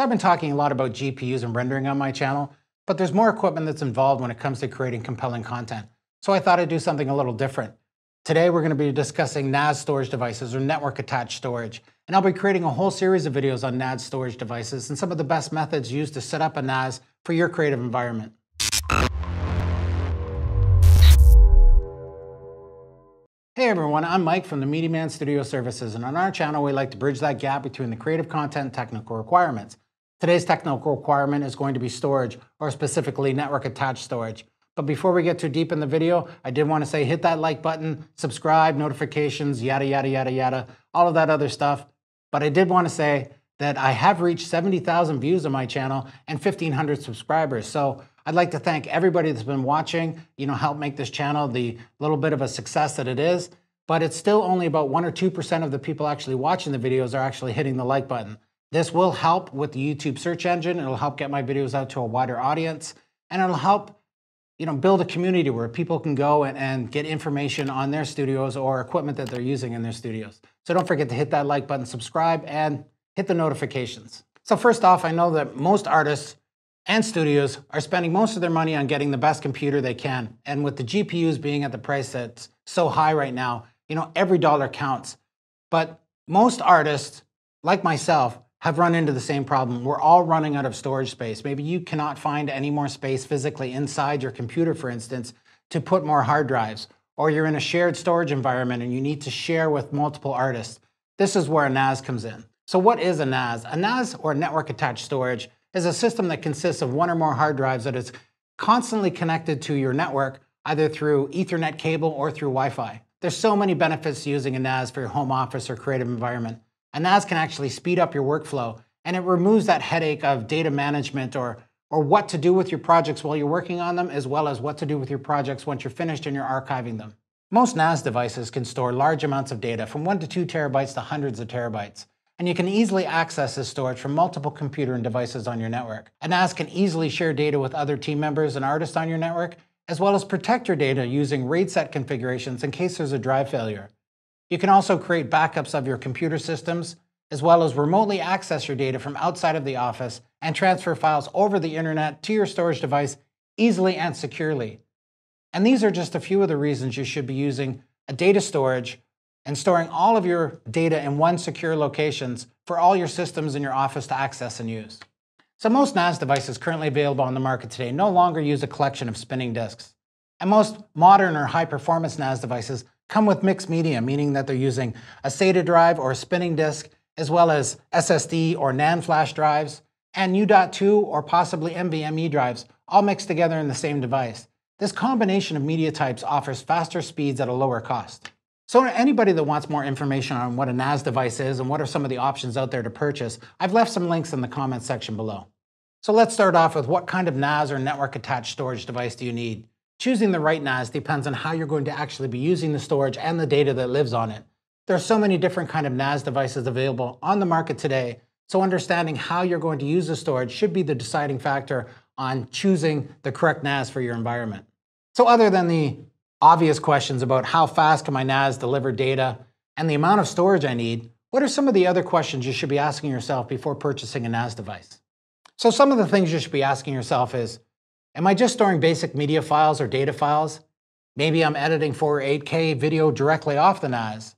So I've been talking a lot about GPUs and rendering on my channel, but there's more equipment that's involved when it comes to creating compelling content. So I thought I'd do something a little different. Today we're going to be discussing NAS storage devices or network attached storage. And I'll be creating a whole series of videos on NAS storage devices and some of the best methods used to set up a NAS for your creative environment. Hey everyone, I'm Mike from the Media Man Studio Services, and on our channel we like to bridge that gap between the creative content and technical requirements. Today's technical requirement is going to be storage, or specifically network attached storage. But before we get too deep in the video, I did want to say hit that like button, subscribe, notifications, yada, yada, yada, yada, all of that other stuff. But I did want to say that I have reached 70,000 views on my channel and 1,500 subscribers. So I'd like to thank everybody that's been watching, you know, help make this channel the little bit of a success that it is. But it's still only about 1 or 2% of the people actually watching the videos are actually hitting the like button. This will help with the YouTube search engine. It'll help get my videos out to a wider audience. And it'll help you know, build a community where people can go and, and get information on their studios or equipment that they're using in their studios. So don't forget to hit that like button, subscribe, and hit the notifications. So first off, I know that most artists and studios are spending most of their money on getting the best computer they can. And with the GPUs being at the price that's so high right now, you know, every dollar counts. But most artists, like myself, have run into the same problem. We're all running out of storage space. Maybe you cannot find any more space physically inside your computer, for instance, to put more hard drives. Or you're in a shared storage environment and you need to share with multiple artists. This is where a NAS comes in. So what is a NAS? A NAS, or network attached storage, is a system that consists of one or more hard drives that is constantly connected to your network, either through Ethernet cable or through Wi-Fi. There's so many benefits to using a NAS for your home office or creative environment. A NAS can actually speed up your workflow, and it removes that headache of data management or, or what to do with your projects while you're working on them, as well as what to do with your projects once you're finished and you're archiving them. Most NAS devices can store large amounts of data, from 1 to 2 terabytes to hundreds of terabytes and you can easily access this storage from multiple computer and devices on your network. A NAS can easily share data with other team members and artists on your network, as well as protect your data using RAID set configurations in case there's a drive failure. You can also create backups of your computer systems, as well as remotely access your data from outside of the office and transfer files over the internet to your storage device easily and securely. And these are just a few of the reasons you should be using a data storage and storing all of your data in one secure locations for all your systems in your office to access and use. So most NAS devices currently available on the market today no longer use a collection of spinning disks. And most modern or high-performance NAS devices come with mixed media, meaning that they're using a SATA drive or a spinning disk, as well as SSD or NAND flash drives, and U.2 or possibly NVMe drives, all mixed together in the same device. This combination of media types offers faster speeds at a lower cost. So anybody that wants more information on what a NAS device is and what are some of the options out there to purchase, I've left some links in the comments section below. So let's start off with what kind of NAS or network attached storage device do you need? Choosing the right NAS depends on how you're going to actually be using the storage and the data that lives on it. There are so many different kind of NAS devices available on the market today, so understanding how you're going to use the storage should be the deciding factor on choosing the correct NAS for your environment. So other than the obvious questions about how fast can my NAS deliver data and the amount of storage I need, what are some of the other questions you should be asking yourself before purchasing a NAS device? So some of the things you should be asking yourself is, am I just storing basic media files or data files? Maybe I'm editing 4K video directly off the NAS.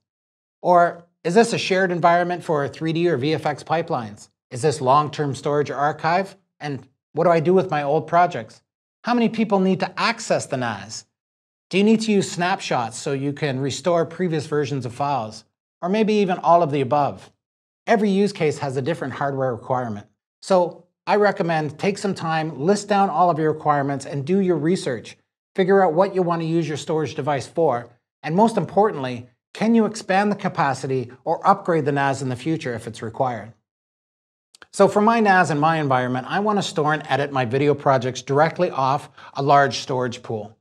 Or is this a shared environment for 3D or VFX pipelines? Is this long-term storage or archive? And what do I do with my old projects? How many people need to access the NAS? Do you need to use snapshots so you can restore previous versions of files? Or maybe even all of the above? Every use case has a different hardware requirement. So I recommend take some time, list down all of your requirements and do your research. Figure out what you want to use your storage device for. And most importantly, can you expand the capacity or upgrade the NAS in the future if it's required? So for my NAS and my environment, I want to store and edit my video projects directly off a large storage pool.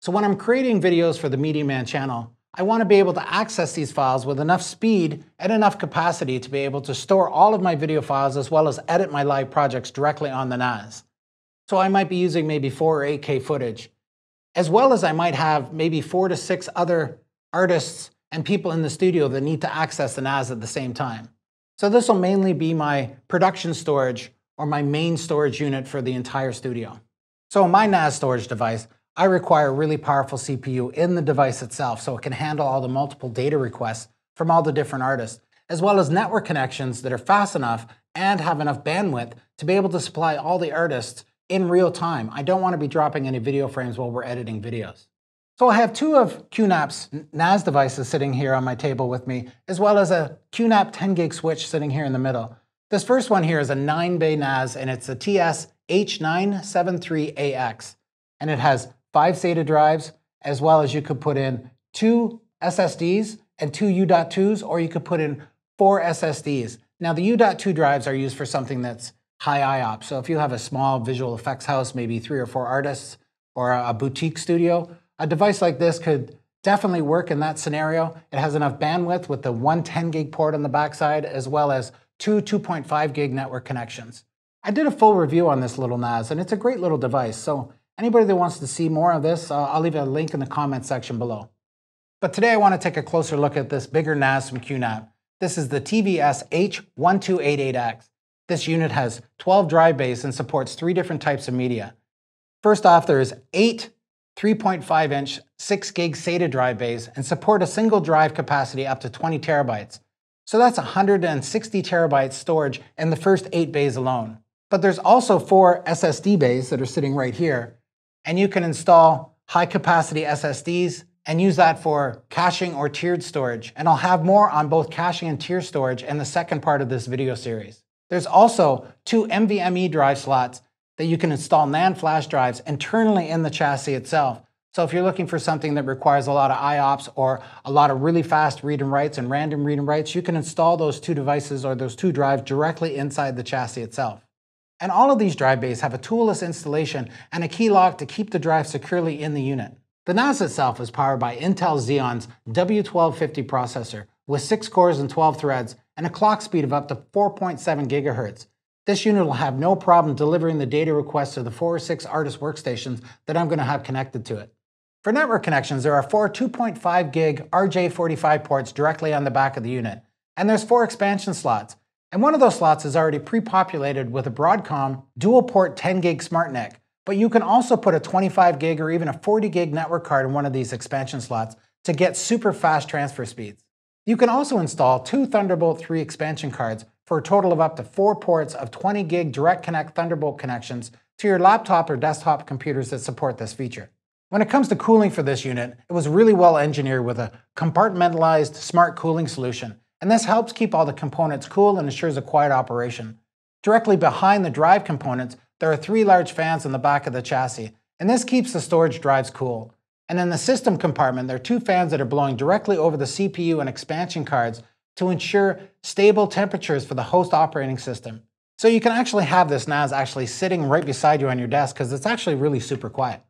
So when I'm creating videos for the Media Man channel, I want to be able to access these files with enough speed and enough capacity to be able to store all of my video files as well as edit my live projects directly on the NAS. So I might be using maybe 4 or 8K footage, as well as I might have maybe four to six other artists and people in the studio that need to access the NAS at the same time. So this will mainly be my production storage or my main storage unit for the entire studio. So my NAS storage device, I require a really powerful CPU in the device itself so it can handle all the multiple data requests from all the different artists, as well as network connections that are fast enough and have enough bandwidth to be able to supply all the artists in real time. I don't want to be dropping any video frames while we're editing videos. So I have two of QNAP's NAS devices sitting here on my table with me, as well as a QNAP 10 gig switch sitting here in the middle. This first one here is a 9 bay NAS and it's a TS H973AX. And it has five SATA drives, as well as you could put in two SSDs and two U.2s, or you could put in four SSDs. Now the U.2 drives are used for something that's high IOPS. So if you have a small visual effects house, maybe three or four artists, or a boutique studio, a device like this could definitely work in that scenario. It has enough bandwidth with the 110 gig port on the backside, as well as two 2.5 gig network connections. I did a full review on this little NAS, and it's a great little device. So anybody that wants to see more of this, uh, I'll leave a link in the comment section below. But today I want to take a closer look at this bigger NAS from QNAP. This is the TVS H1288X. This unit has 12 drive bays and supports three different types of media. First off, there's eight 3.5 inch 6 gig SATA drive bays and support a single drive capacity up to 20 terabytes. So that's 160 terabytes storage in the first eight bays alone. But there's also four SSD bays that are sitting right here, and you can install high capacity SSDs and use that for caching or tiered storage. And I'll have more on both caching and tier storage in the second part of this video series. There's also two NVMe drive slots that you can install NAND flash drives internally in the chassis itself. So if you're looking for something that requires a lot of IOPS or a lot of really fast read and writes and random read and writes, you can install those two devices or those two drives directly inside the chassis itself. And all of these drive bays have a toolless installation and a key lock to keep the drive securely in the unit. The NAS itself is powered by Intel Xeon's W1250 processor with 6 cores and 12 threads and a clock speed of up to 4.7 gigahertz. This unit will have no problem delivering the data requests to the four or six artist workstations that I'm going to have connected to it. For network connections, there are four 2.5 gig RJ45 ports directly on the back of the unit, and there's four expansion slots. And one of those slots is already pre-populated with a Broadcom dual port 10 gig SmartNIC, but you can also put a 25 gig or even a 40 gig network card in one of these expansion slots to get super fast transfer speeds. You can also install two Thunderbolt 3 expansion cards for a total of up to four ports of 20 gig Direct Connect Thunderbolt connections to your laptop or desktop computers that support this feature. When it comes to cooling for this unit, it was really well engineered with a compartmentalized smart cooling solution, and this helps keep all the components cool and ensures a quiet operation. Directly behind the drive components, there are three large fans in the back of the chassis, and this keeps the storage drives cool. And in the system compartment, there are two fans that are blowing directly over the CPU and expansion cards to ensure stable temperatures for the host operating system. So you can actually have this NAS actually sitting right beside you on your desk because it's actually really super quiet.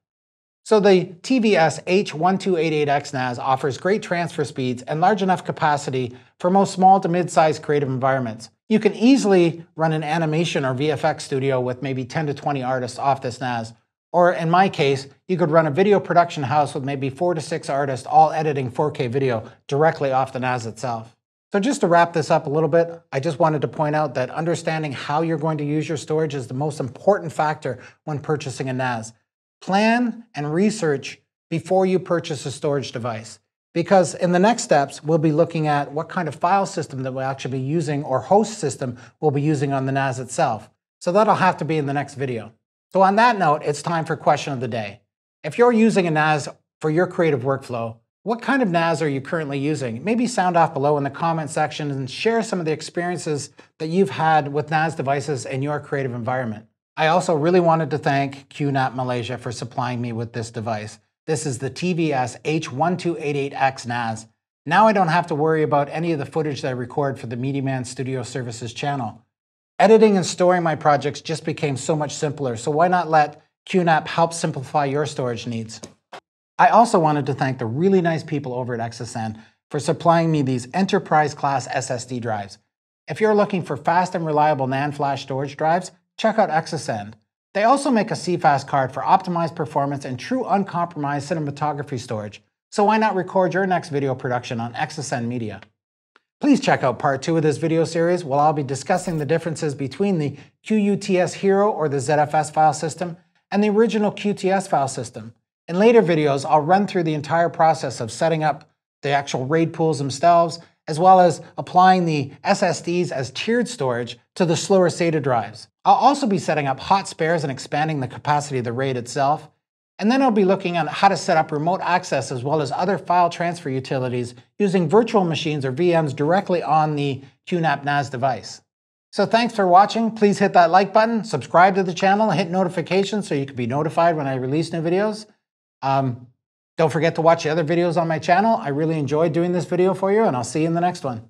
So the TVS H1288X NAS offers great transfer speeds and large enough capacity for most small to mid-sized creative environments. You can easily run an animation or VFX studio with maybe 10 to 20 artists off this NAS, or in my case, you could run a video production house with maybe four to six artists all editing 4K video directly off the NAS itself. So just to wrap this up a little bit, I just wanted to point out that understanding how you're going to use your storage is the most important factor when purchasing a NAS. Plan and research before you purchase a storage device. Because in the next steps, we'll be looking at what kind of file system that we'll actually be using or host system we'll be using on the NAS itself. So that'll have to be in the next video. So on that note, it's time for question of the day. If you're using a NAS for your creative workflow, what kind of NAS are you currently using? Maybe sound off below in the comment section and share some of the experiences that you've had with NAS devices in your creative environment. I also really wanted to thank QNAP Malaysia for supplying me with this device. This is the TVS H1288X NAS. Now I don't have to worry about any of the footage that I record for the MediaMan Studio Services channel. Editing and storing my projects just became so much simpler, so why not let QNAP help simplify your storage needs? I also wanted to thank the really nice people over at Exascend for supplying me these enterprise class SSD drives. If you're looking for fast and reliable NAND flash storage drives, check out Exascend. They also make a CFast card for optimized performance and true uncompromised cinematography storage, so why not record your next video production on Exascend Media? Please check out part two of this video series where I'll be discussing the differences between the QUTS Hero or the ZFS file system and the original QTS file system. In later videos, I'll run through the entire process of setting up the actual RAID pools themselves, as well as applying the SSDs as tiered storage to the slower SATA drives. I'll also be setting up hot spares and expanding the capacity of the RAID itself. And then I'll be looking at how to set up remote access as well as other file transfer utilities using virtual machines or VMs directly on the QNAP NAS device. So thanks for watching. Please hit that like button, subscribe to the channel, hit notifications so you can be notified when I release new videos. Um, don't forget to watch the other videos on my channel. I really enjoyed doing this video for you, and I'll see you in the next one.